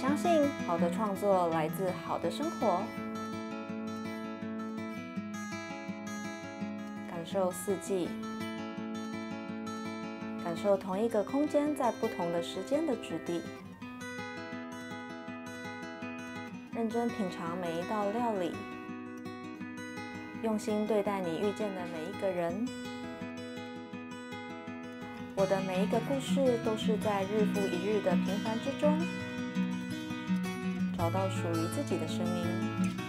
相信好的创作来自好的生活，感受四季，感受同一个空间在不同的时间的质地，认真品尝每一道料理，用心对待你遇见的每一个人。我的每一个故事都是在日复一日的平凡之中。找到属于自己的声音。